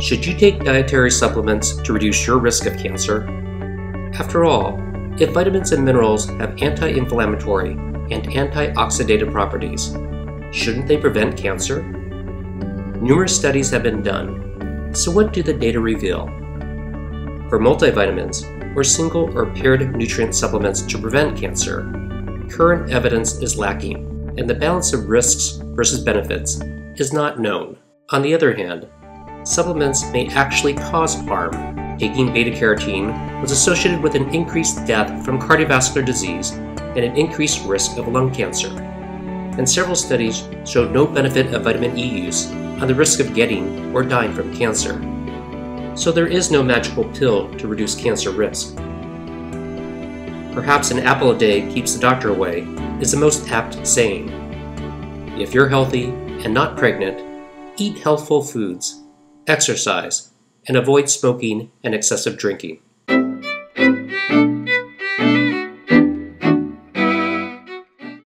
Should you take dietary supplements to reduce your risk of cancer? After all, if vitamins and minerals have anti inflammatory and antioxidative properties, shouldn't they prevent cancer? Numerous studies have been done, so what do the data reveal? For multivitamins, or single or paired nutrient supplements to prevent cancer, current evidence is lacking, and the balance of risks versus benefits is not known. On the other hand, supplements may actually cause harm. Taking beta carotene was associated with an increased death from cardiovascular disease and an increased risk of lung cancer. And several studies showed no benefit of vitamin E use on the risk of getting or dying from cancer. So there is no magical pill to reduce cancer risk. Perhaps an apple a day keeps the doctor away is the most apt saying. If you're healthy and not pregnant, eat healthful foods, exercise, and avoid smoking and excessive drinking.